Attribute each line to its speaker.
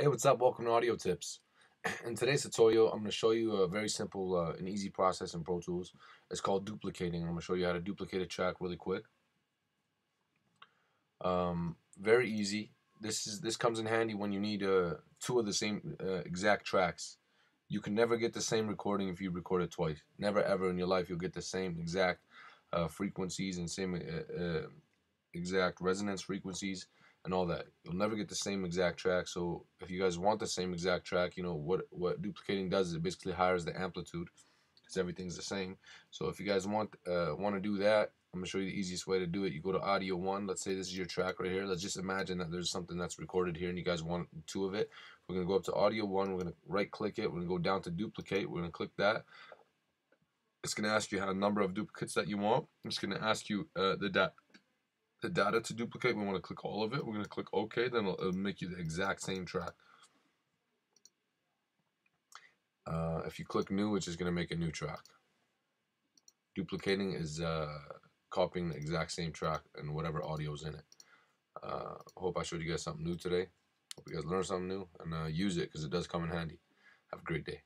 Speaker 1: Hey, what's up? Welcome to Audio Tips. In today's tutorial, I'm going to show you a very simple uh, and easy process in Pro Tools. It's called duplicating. I'm going to show you how to duplicate a track really quick. Um, very easy. This is this comes in handy when you need uh, two of the same uh, exact tracks. You can never get the same recording if you record it twice. Never ever in your life you'll get the same exact uh, frequencies and same uh, uh, exact resonance frequencies and all that. You'll never get the same exact track. So if you guys want the same exact track, you know what what duplicating does is it basically hires the amplitude because everything's the same. So if you guys want uh, want to do that, I'm gonna show you the easiest way to do it. You go to audio one. Let's say this is your track right here. Let's just imagine that there's something that's recorded here and you guys want two of it. We're gonna go up to audio one. We're gonna right click it. We're gonna go down to duplicate. We're gonna click that. It's gonna ask you how number of duplicates that you want. It's gonna ask you uh, the the data to duplicate, we want to click all of it. We're going to click OK, then it'll, it'll make you the exact same track. Uh, if you click new, it's just going to make a new track. Duplicating is uh, copying the exact same track and whatever audio is in it. Uh, hope I showed you guys something new today. Hope you guys learned something new and uh, use it because it does come in handy. Have a great day.